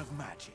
of magic.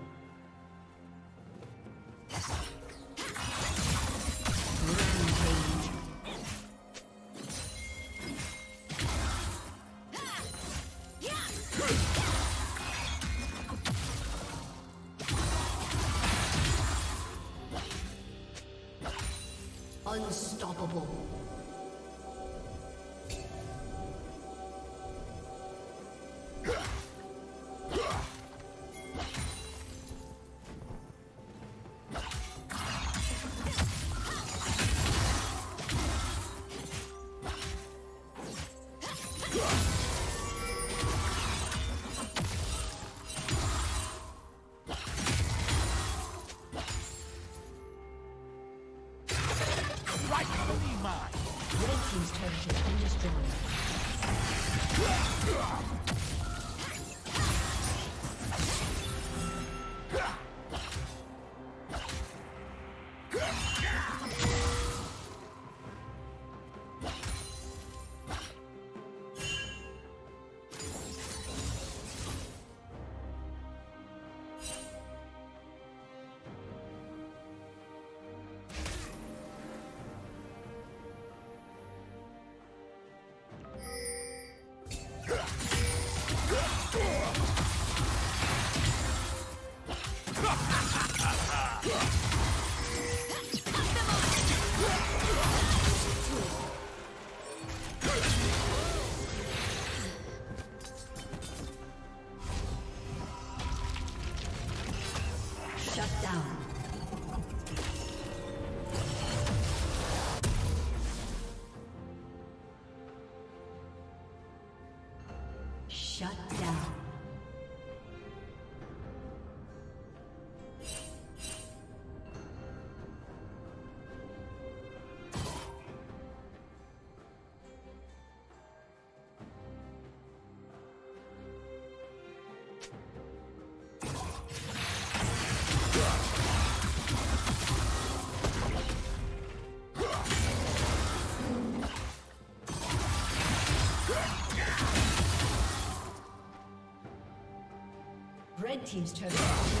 rightfully mine. Red Team's turret has been destroyed. Shut down. Team's turret